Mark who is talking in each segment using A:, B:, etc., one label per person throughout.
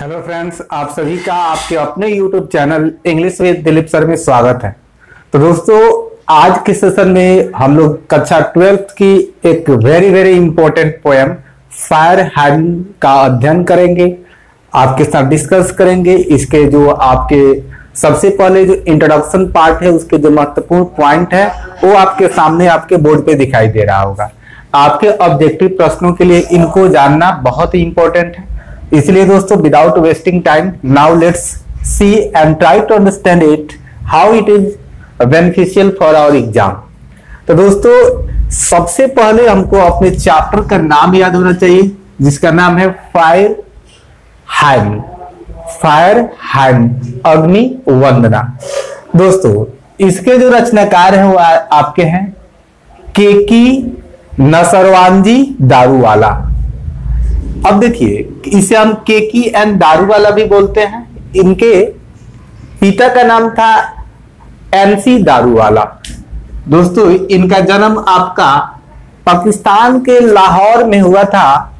A: Hello friends आप सभी का आपके अपने YouTube channel English with Dilip sir में स्वागत है। तो दोस्तों, आज के सेशन में हम लोग कक्षा ट्वेल्थ की एक very very important poem fire hymn का अध्ययन करेंगे। आपके साथ डिस्कस करेंगे। इसके जो आपके सबसे पहले जो इंट्रोडक्शन पार्ट है, उसके जो महत्वपूर्ण पॉइंट है, वो आपके सामने आपके बोर्ड पे दिखाई दे रहा होगा। आपके ऑब्जेक्टिव प्रश्नों के लिए इनको जानना बहुत ही इंपॉर्टेंट है। इसलिए दोस्तों without wasting time now let's see and try to understand it how it is beneficial for our exam तो दोस्तों, सबसे पहले हमको अपने चैप्टर का नाम याद होना चाहिए, जिसका नाम है फायर हैंड फायर हैंड अग्नि वंदना। दोस्तों, इसके जो रचनाकार हैं वो आपके हैं केकी नसरवानजी दारूवाला। अब देखिए, इसे हम केकी एंड दारूवाला भी बोलते हैं। इनके पिता का नाम था एनसी दारूवाला दोस्तों, इनका जन्म आपका पाकिस्तान के लाहौर में हुआ था।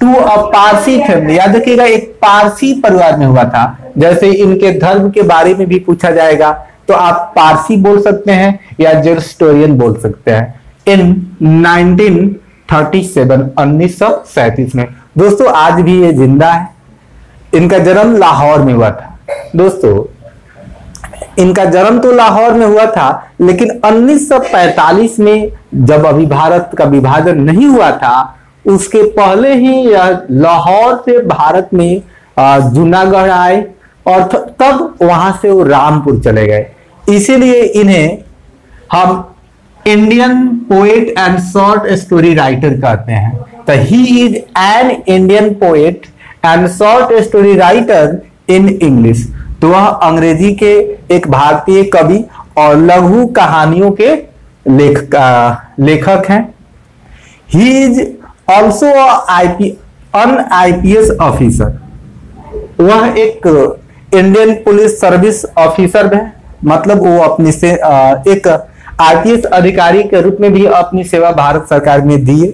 A: To a Parsi family. याद रखिएगा, एक पारसी परिवार में हुआ था। जैसे इनके धर्म के बारे में भी पूछा जाएगा तो आप पारसी बोल सकते हैं या जेस्टोरियन बोल सकते हैं। इन 1937 1937 में। दोस्तों, आज भी ये ज़िंदा है। इनका जन्म लाहौर में हुआ था। दोस्तों, इनका जन्म तो लाहौर में हुआ था, लेकिन 1945 में जब अभी भारत का विभाजन नहीं हुआ था, उसके पहले ही यह लाहौर से भारत में जूनागढ़ आए और तब वहाँ से वो रामपुर चले गए। इसीलिए इन्हें हम Indian poet and short story writer कहते हैं। तो he is an Indian poet and short story writer in English तो वह अंग्रेज़ी के एक भारतीय कवि और लघु कहानियों के लेख लेखक हैं। He is also IP an IPS officer वह एक इंडियन पुलिस सर्विस ऑफिसर है। मतलब वो अपनी से एक आईपीएस अधिकारी के रूप में भी अपनी सेवा भारत सरकार में दिए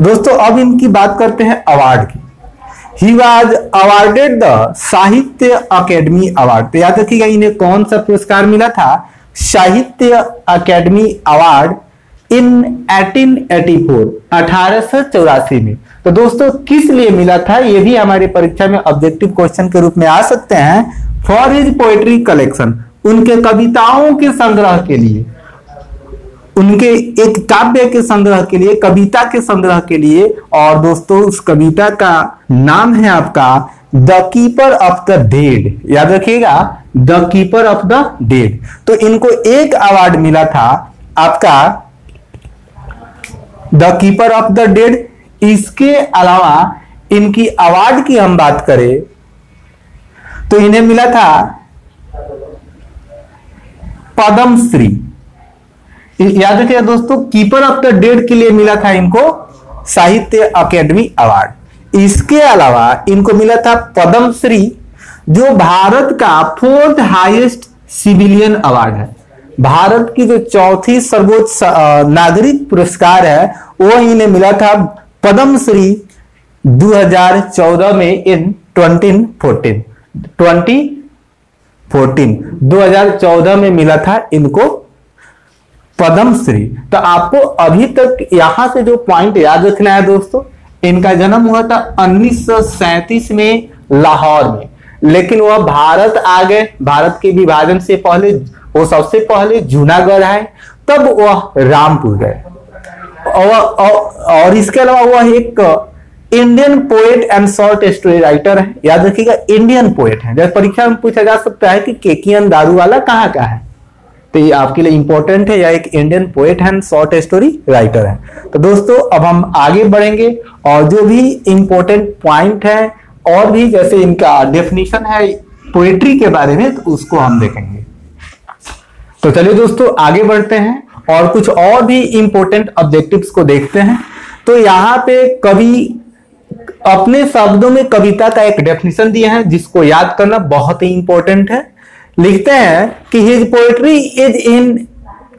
A: दोस्तों, अब इनकी बात करते हैं अवार्ड की। He was awarded the Sahitya Akademi award तो याद रखिएगा, इन्हें कौन सा पुरस्कार मिला था? साहित्य अकेडमी अवार्ड इन 1884 1884 में। तो दोस्तों, किस लिए मिला था? ये भी हमारे परीक्षा में ऑब्जेक्टिव क्वेश्चन के रूप में आ सकते हैं। फॉर हिज पोएट्री कलेक्शन उनके कविताओं के संग्रह के लिए। उनके एक काव्य के संग्रह के लिए, कविता के संग्रह के लिए, और दोस्तों, उस कविता का नाम है आपका the keeper of the dead याद रखिएगा the keeper of the dead तो इनको एक अवार्ड मिला था आपका the keeper of the dead इसके अलावा इनकी अवार्ड की हम बात करें तो इन्हें मिला था पद्मश्री। याद रखिएगा दोस्तों कीपर ऑफ़ द डेड के लिए मिला था इनको साहित्य अकेडमी अवार्ड। इसके अलावा इनको मिला था पद्मश्री, जो भारत का फोर्थ हाईएस्ट सिविलियन अवार्ड है। भारत की जो चौथी सर्वोच्च नागरिक पुरस्कार है, वो इन्हें मिला था पद्मश्री 2014 में इन 2014 2014 2014 में मिला था इनको पद्मश्री तो आपको अभी तक यहाँ से जो पॉइंट याद रखना है दोस्तों इनका जन्म हुआ था उन्नीस सौ सैंतीस में लाहौर में। लेकिन वह भारत आ गए। भारत के विभाजन से पहले वो सबसे पहले जूनागढ़ आए तब वह रामपुर गए। और, और, और इसके अलावा वह एक Indian poet and short story writer है। याद रखिएगा इंडियन पोएट है। जैसे परीक्षा में पूछा जा सकता है कि केकियन दारू वाला कहाँ का है। तो ये आपके लिए इंपॉर्टेंट है, या एक इंडियन पोएट है शॉर्ट स्टोरी राइटर है। तो दोस्तों, अब हम आगे बढ़ेंगे, और जो भी इंपॉर्टेंट पॉइंट है, और भी जैसे इनका डेफिनेशन है पोएट्री के बारे में तो उसको हम देखेंगे। तो चलिए दोस्तों, आगे बढ़ते हैं, और कुछ और भी इंपॉर्टेंट ऑब्जेक्टिव्स को देखते हैं। तो यहाँ पे कवि, अपने शब्दों में कविता का एक डेफिनेशन दिया है, जिसको याद करना बहुत ही इंपॉर्टेंट है। लिखते हैं कि his poetry is in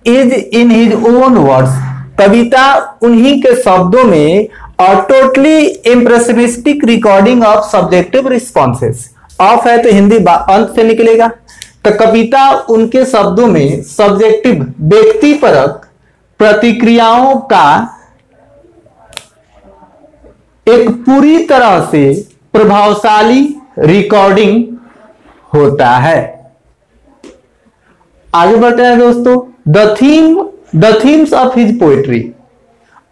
A: is in his own words कविता उन्हीं के शब्दों में और totally impressionistic recording of subjective responses of है तो हिंदी अंत से निकलेगा। तो कविता उनके शब्दों में सब्जेक्टिव व्यक्तिपरक प्रतिक्रियाओं का एक पूरी तरह से प्रभावशाली रिकॉर्डिंग होता है। आगे बढ़ते हैं दोस्तों। The theme the themes of his poetry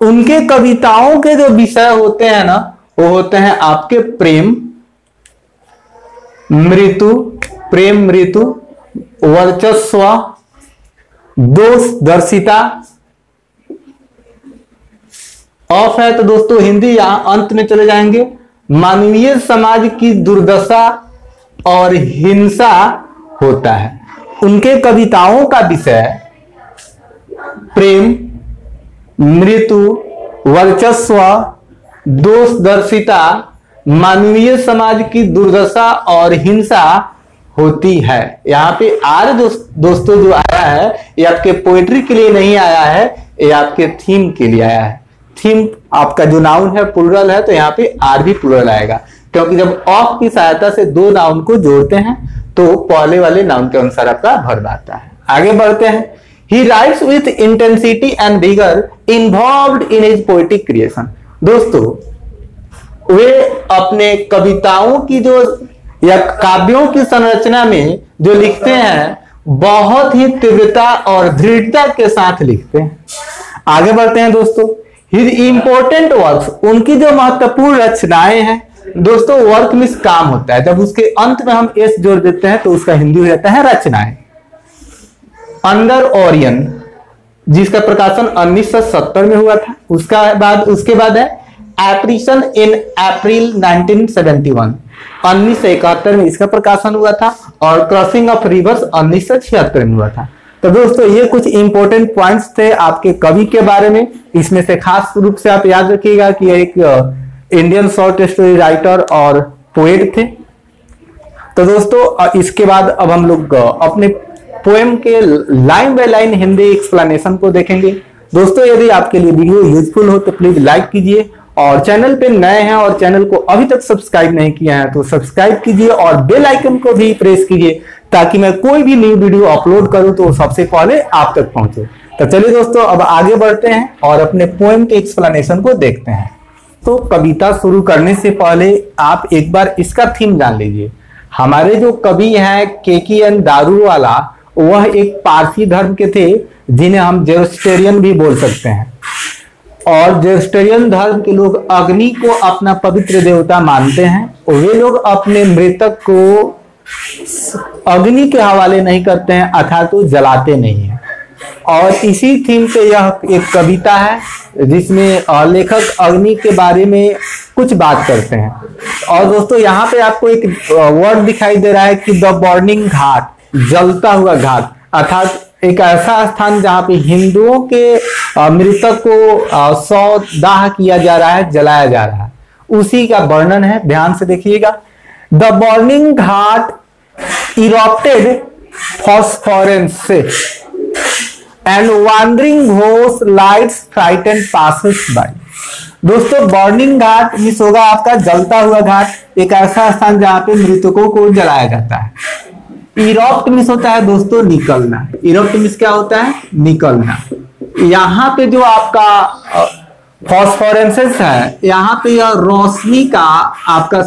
A: उनके कविताओं के जो विषय होते हैं ना, वो होते हैं आपके प्रेम, मृत्यु प्रेम मृत्यु, वर्चस्व दोष दर्शिता ऑफ़ है तो दोस्तों, हिंदी यहाँ अंत में चले जाएँगे। मानवीय समाज की दुर्दशा और हिंसा होता है। उनके कविताओं का विषय प्रेम मृत्यु वर्चस्व दोष दर्शिता मानवीय समाज की दुर्दशा और हिंसा होती है। यहाँ पे आर दोस्त, दोस्तों जो आया है ये आपके पोएट्री के लिए नहीं आया है ये आपके थीम के लिए आया है। थीम आपका जो नाउन है प्लूरल है तो यहाँ पे आर भी प्लूरल आएगा। क्योंकि जब ऑफ़ की सहायता से दो नाउन को जोड़ते हैं तो पहले वाले नाउन के अनुसार आपका भर आता है। आगे बढ़ते हैं। He writes with intensity and vigour involve in as poetic creation दोस्तों, वे अपने कविताओं की जो, या काव्यों की संरचना में जो लिखते हैं, बहुत ही तीव्रता और दृढ़ता के साथ लिखते हैं। आगे बढ़ते हैं दोस्तों। हिज इंपॉर्टेंट वर्क उनकी जो महत्वपूर्ण रचनाएँ हैं दोस्तों वर्क मिस काम होता है। जब उसके अंत में हम एस जोड़ देते हैं तो उसका हिंदी हो जाता है रचनाएँ अंडर ओरियन जिसका प्रकाशन 1970 में हुआ था, उसका बाद, उसके बाद है एप्रिशन इन अप्रैल 1971 1971 में इसका प्रकाशन हुआ था और क्रॉसिंग ऑफ़ रिवर्स 1976 में हुआ था। तो दोस्तों, ये कुछ इंपॉर्टेंट पॉइंट्स थे आपके कवि के बारे में। इसमें से खास रूप से आप याद रखिएगा कि एक इंडियन शॉर्ट स्टोरी राइटर और पोएट थे। तो दोस्तों इसके बाद अब हम लोग अपने पोएम के line by line Hindi explanation को देखेंगे। दोस्तों, यदि आपके लिए वीडियो यूजफुल हो तो प्लीज़ लाइक कीजिए। और चैनल पे नए हैं और चैनल को अभी तक सब्सक्राइब नहीं किया है तो सब्सक्राइब कीजिए और बेल आइकन को भी प्रेस कीजिए, ताकि मैं कोई भी न्यू वीडियो अपलोड करूँ तो सबसे पहले आप तक पहुँचे। तो चलिए दोस्तों, अब आगे बढ़ते हैं और अपने पोएम के एक्सप्लेनेशन को देखते हैं। तो कविता शुरू करने से पहले आप एक बार इसका थीम जान लीजिए। हमारे जो कवि हैं के की एन दारू वाला वह एक पारसी धर्म के थे, जिन्हें हम जेस्टेरियन भी बोल सकते हैं। और जेस्टेरियन धर्म के लोग अग्नि को अपना पवित्र देवता मानते हैं। वे लोग अपने मृतक को अग्नि के हवाले नहीं करते हैं, अर्थात तो जलाते नहीं और इसी थीम पे यह एक कविता है, जिसमें लेखक अग्नि के बारे में कुछ बात करते हैं। और दोस्तों, यहाँ पे आपको एक वर्ड दिखाई दे रहा है कि द बर्निंग घाट, जलता हुआ घाट, अर्थात एक ऐसा स्थान जहाँ पे हिंदुओं के मृतक को सौ दाह किया जा रहा है, जलाया जा रहा है। उसी का वर्णन है, ध्यान से देखिएगा। The burning ghat erupted phosphorescence and wandering ghost lights frightened passers by दोस्तों, बर्निंग घाट मिस होगा आपका, जलता हुआ घाट, एक ऐसा स्थान जहाँ पे मृतकों को जलाया जाता है। इरोप्ट मिस होता है दोस्तों, निकलना। इरोप्ट मिस क्या होता है? निकलना। यहाँ पे जो आपका फॉस्फोरेंसेस है, यहाँ पे यह रोशनी का आपका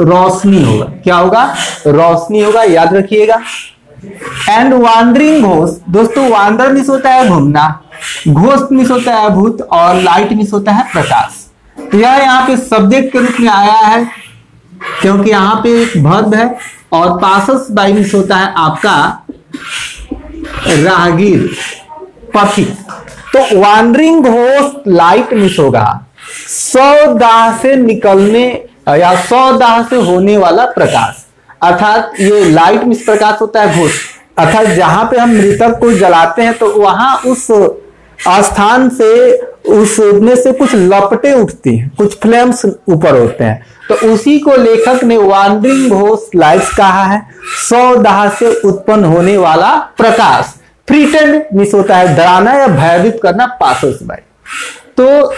A: रोशनी होगा। क्या होगा? रोशनी होगा, याद रखिएगा। एंड वांडरिंग घोष दोस्तों वांडर मिस होता है घूमना घोष मिस होता है भूत और लाइट मिस होता है प्रकाश। तो यह यहाँ पे सब्जेक्ट के रूप में आया है, क्योंकि यहाँ पे एक भद्द है और पासस बाई मिस होता है आपका राहगीर पथी तो वांडरिंग घोष लाइट मिस होगा। सौ दाह से निकलने, या सौ दाह से होने वाला प्रकाश। अर्थात ये लाइट मिस प्रकाश होता है? घोष अर्थात जहाँ पे हम मृतक को जलाते हैं तो वहाँ उस स्थान से उसमें से कुछ लपटे उठती हैं, कुछ फ्लेम्स ऊपर होते हैं। तो उसी को लेखक ने वांडरिंग घोष लाइट्स कहा है सौ दाह से उत्पन्न होने वाला प्रकाश। फ्रीटेंड मिस होता है, डराना या भयभीत करना पासोस बाय तो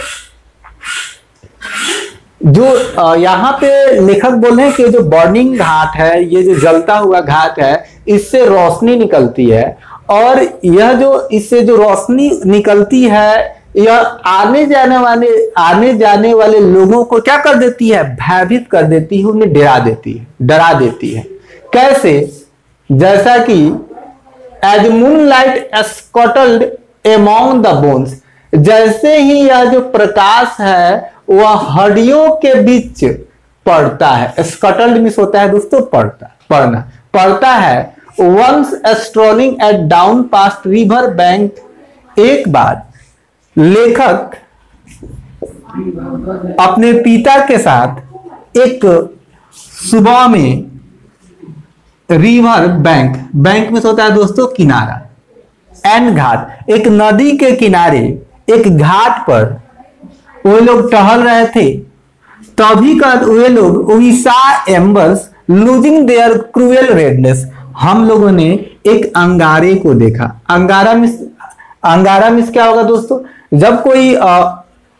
A: जो यहाँ पे लेखक बोल हैं कि जो बर्निंग घाट है, ये जो जलता हुआ घाट है, इससे रोशनी निकलती है। और यह जो, इससे जो रोशनी निकलती है, यह आने जाने वाले, आने जाने वाले लोगों को क्या कर देती है? भयभीत कर देती है, उन्हें डरा देती है, डरा देती है। कैसे? जैसा कि as moonlight scuttled among the bones जैसे ही यह जो प्रकाश है वह हड्डियों के बीच पड़ता है। स्कटल्ड मिस होता है दोस्तों, पड़ता पढ़ना पड़ता है। Once strolling at dawn past river bank एक बार लेखक अपने पिता के साथ एक सुबह में रिवर बैंक बैंक में होता है दोस्तों किनारा। एंड घाट, एक नदी के किनारे, एक घाट पर वो लोग टहल रहे थे। तभी का वे लोग Orissa embers losing their cruel redness हम लोगों ने एक अंगारे को देखा। अंगारा मिस अंगारा मिस क्या होगा दोस्तों? जब कोई आ,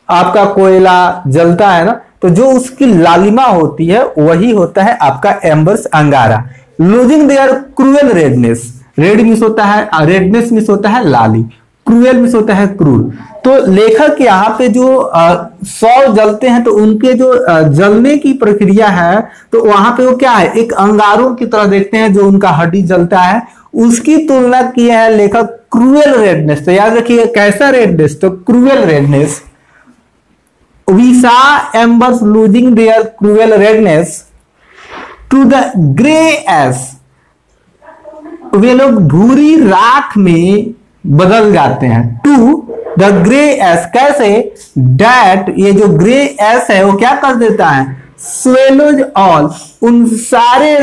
A: आपका कोयला जलता है ना तो जो उसकी लालिमा होती है वही होता है आपका एम्बर्स अंगारा। Losing their cruel redness red miss होता है रेडनेस मिस होता है लाली। क्रूएल मिस होता है क्रूर। तो लेखक यहाँ पे जो सौ जलते हैं तो उनके जो जलने की प्रक्रिया है तो वहाँ पे वो क्या है? एक अंगारों की तरह देखते हैं जो उनका हड्डी जलता है। उसकी तुलना किया है लेखक क्रूएल रेडनेस। तो याद रखिए कैसा रेडनेस? तो cruel redness. We saw embers losing their cruel redness to the grey ash वे लोग भूरी राख में बदल जाते हैं। टू द ग्रे एस कैसे? डैट ये जो ग्रे एस है, वो क्या कर देता है? स्वेलोज ऑल उन सारे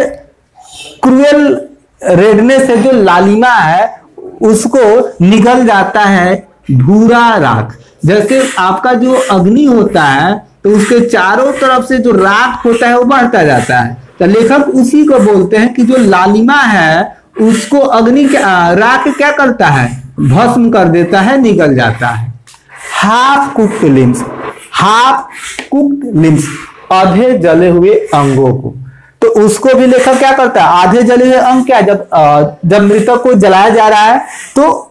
A: क्रुएल रेडनेस से जो लालिमा है, उसको निकल जाता है भूरा राख। जैसे आपका जो अग्नि होता है तो उसके चारों तरफ़ से जो राख होता है, वो बढ़ता जाता है। तो लेखक उसी को बोलते हैं कि जो लालिमा है, उसको अग्नि राख क्या करता है? भस्म कर देता है निकल जाता है। Half cooked limbs half cooked limbs आधे जले हुए अंगों को। तो उसको भी लेखक क्या करता है? आधे जले हुए अंग क्या जब जब मृतक को जलाया जा रहा है तो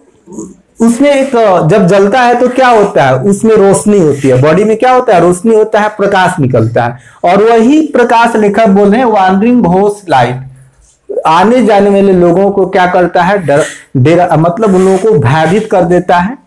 A: उसमें एक जब जलता है तो क्या होता है? उसमें रोशनी होती है। बॉडी में क्या होता है? रोशनी होता है, प्रकाश निकलता है। और वही प्रकाश लेखक बोल रहे हैं वॉन्डरिंग होस लाइट आने जाने वाले लोगों को क्या करता है? डर, डेरा मतलब उन लोगों को भयभीत कर देता है।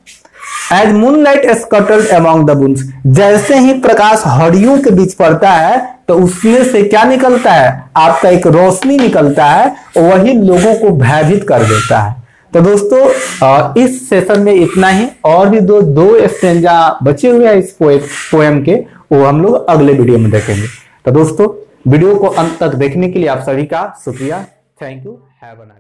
A: As moonlight scuttled among the bones जैसे ही प्रकाश हड़ियों के बीच पड़ता है तो उसमें से क्या निकलता है? आपका एक रोशनी निकलता है वही लोगों को भयभीत कर देता है। तो दोस्तों इस सेशन में इतना ही। और भी दो दो स्टेंजा बचे हुए हैं इस पोएम के, वो हम लोग अगले वीडियो में देखेंगे। तो दोस्तों वीडियो को अंत तक देखने के लिए आप सभी का शुक्रिया। Thank you have a nice